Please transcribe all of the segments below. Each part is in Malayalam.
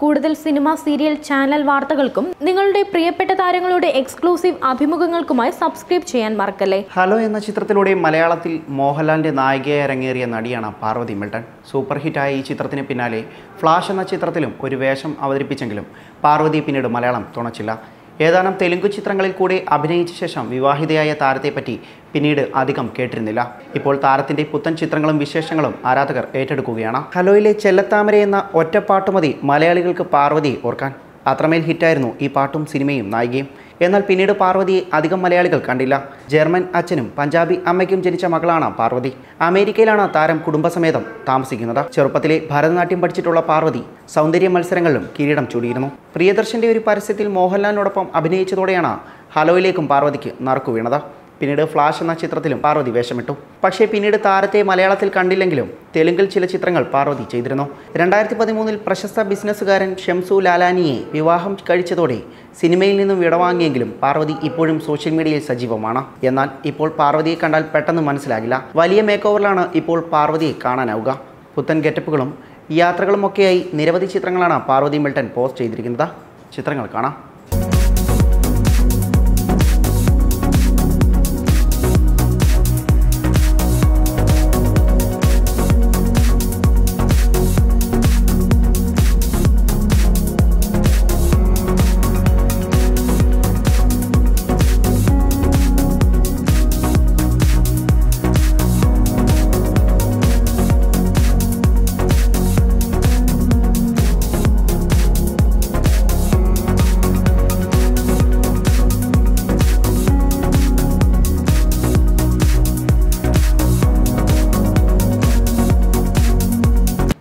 കൂടുതൽ സിനിമ സീരിയൽ ചാനൽ വാർത്തകൾക്കും നിങ്ങളുടെ പ്രിയപ്പെട്ട താരങ്ങളുടെ എക്സ്ക്ലൂസീവ് അഭിമുഖങ്ങൾക്കുമായി സബ്സ്ക്രൈബ് ചെയ്യാൻ മറക്കല്ലേ? ഹലോ എന്ന ചിത്രത്തിലൂടെ മലയാളത്തിൽ മോഹൻലാലിന്റെ നായികയായി അരങ്ങേറിയ നടിയാണ് പാർവതി മിൽട്ടൺ സൂപ്പർ ഹിറ്റായ ഈ ചിത്രത്തിന് പിന്നാലെ ഫ്ലാഷ് എന്ന ചിത്രത്തിലും ഒരു വേഷം അവതരിപ്പിച്ചെങ്കിലും പാർവതി പിന്നീട് മലയാളം തുണച്ചില്ല. ഏതാനും തെലുങ്ക് ചിത്രങ്ങളിൽ കൂടി അഭിനയിച്ച ശേഷം വിവാഹിതയായ താരത്തെപ്പറ്റി പിന്നീട് അധികം കേട്ടിരുന്നില്ല. ഇപ്പോൾ താരത്തിന്റെ പുത്തൻ ചിത്രങ്ങളും വിശേഷങ്ങളും ആരാധകർ ഏറ്റെടുക്കുകയാണ്. ഹലോയിലെ ചെല്ലത്താമര എന്ന ഒറ്റപ്പാട്ടുമതി മലയാളികൾക്ക് പാർവതി ഓർക്കാൻ. അത്രമേൽ ഹിറ്റായിരുന്നു ഈ പാട്ടും സിനിമയും. നായികയും എന്നാൽ പിന്നീട് പാർവതിയെ അധികം മലയാളികൾ കണ്ടില്ല. ജർമ്മൻ അച്ഛനും പഞ്ചാബി അമ്മയ്ക്കും ജനിച്ച മകളാണ് പാർവതി. അമേരിക്കയിലാണ് താരം കുടുംബസമേതം താമസിക്കുന്നത്. ചെറുപ്പത്തിലെ ഭരതനാട്യം പഠിച്ചിട്ടുള്ള പാർവതി സൗന്ദര്യ മത്സരങ്ങളിലും കിരീടം ചൂടിയിരുന്നു. പ്രിയദർശന്റെ ഒരു പരസ്യത്തിൽ മോഹൻലാലിനോടൊപ്പം അഭിനയിച്ചതോടെയാണ് ഹലോയിലേക്കും പാർവതിക്ക് നറുക്കു വീണത്. പിന്നീട് ഫ്ലാഷ് എന്ന ചിത്രത്തിലും പാർവതി വേഷമിട്ടു. പക്ഷേ പിന്നീട് താരത്തെ മലയാളത്തിൽ കണ്ടില്ലെങ്കിലും തെലുങ്കിൽ ചില ചിത്രങ്ങൾ പാർവതി ചെയ്തിരുന്നു. രണ്ടായിരത്തി പതിമൂന്നിൽ പ്രശസ്ത ബിസിനസ്സുകാരൻ ഷംസു ലാലാനിയെ വിവാഹം കഴിച്ചതോടെ സിനിമയിൽ നിന്നും വിടവാങ്ങിയെങ്കിലും പാർവതി ഇപ്പോഴും സോഷ്യൽ മീഡിയയിൽ സജീവമാണ്. എന്നാൽ ഇപ്പോൾ പാർവതിയെ കണ്ടാൽ പെട്ടെന്ന് മനസ്സിലാകില്ല. വലിയ മേക്ക് ഓവറിലാണ് ഇപ്പോൾ പാർവതിയെ കാണാനാവുക. പുത്തൻ ഗെറ്റപ്പുകളും യാത്രകളുമൊക്കെയായി നിരവധി ചിത്രങ്ങളാണ് പാർവതി മിൽട്ടൺ പോസ്റ്റ് ചെയ്തിരിക്കുന്നത്. ചിത്രങ്ങൾ കാണാം.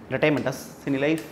retirement as in life